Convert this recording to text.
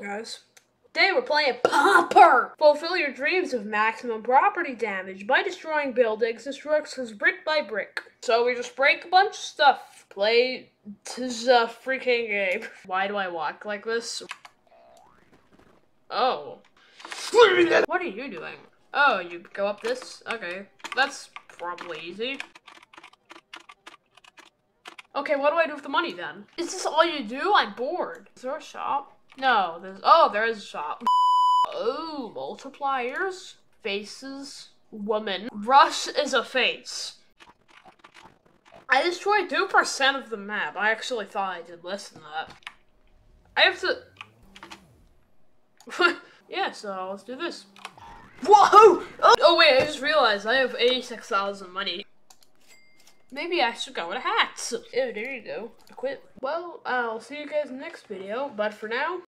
guys. Today we're playing Popper! Fulfill your dreams of maximum property damage by destroying buildings, instructions brick by brick. So we just break a bunch of stuff. Play this a freaking game. Why do I walk like this? Oh. What are you doing? Oh, you go up this? Okay. That's probably easy. Okay, what do I do with the money then? Is this all you do? I'm bored. Is there a shop? No, there's. Oh, there is a shop. Oh, multipliers, faces, woman. Rush is a face. I destroyed 2% of the map. I actually thought I did less than that. I have to. yeah, so let's do this. Whoa! Oh, wait, I just realized I have 86,000 money. Maybe I should go with hats. Oh, there you go. Quit. Well, I'll see you guys in the next video, but for now,